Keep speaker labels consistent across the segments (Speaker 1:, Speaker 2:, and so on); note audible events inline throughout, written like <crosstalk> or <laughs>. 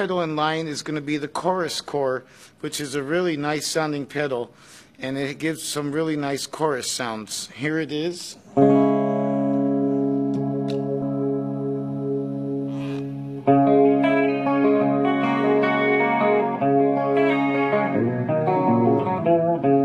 Speaker 1: pedal in line is going to be the chorus core, which is a really nice sounding pedal, and it gives some really nice chorus sounds. Here it is. <laughs>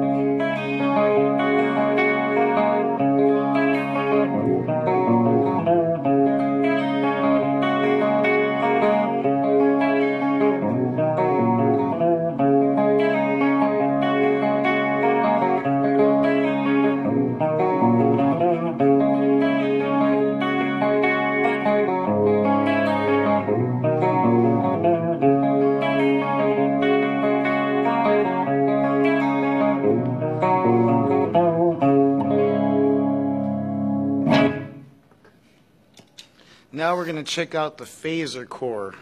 Speaker 1: Now we're going to check out the phaser core.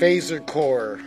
Speaker 1: phaser core.